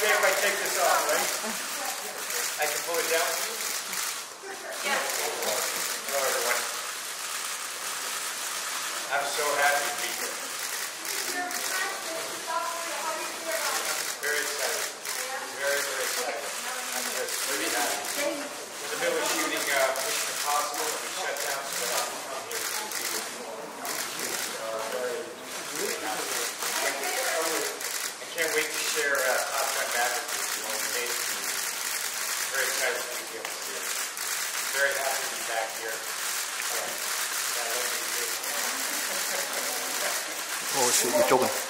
okay if I take this off, right? I can pull it down? Yeah. Hello, everyone. I'm so happy to be here. Very excited to be able to see it. Very happy to be back here. Uh, I love you too. 어,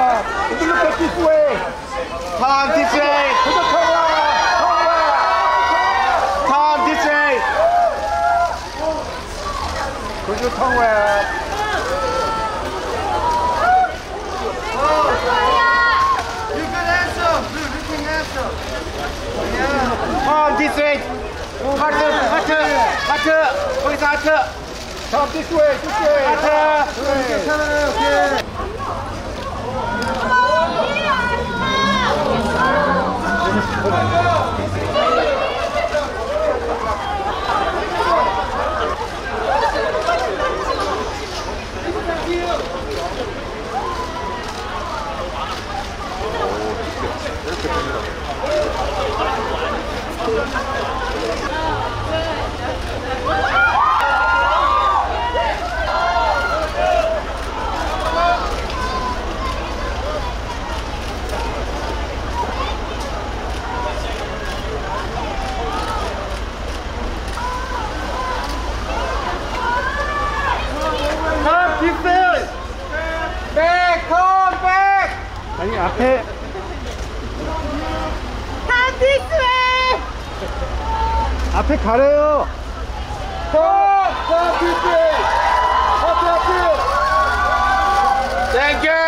Ah, look at this way. Tom, this way. Tom, this way. Could you come where? You can answer. You can answer. Yeah. Tom, this way. Hard 车，阿车，为啥车？Come this way, this way，阿车。 아니 앞에. 한디스웨이! 앞에 가래요. 한디스웨이! 한디스 땡큐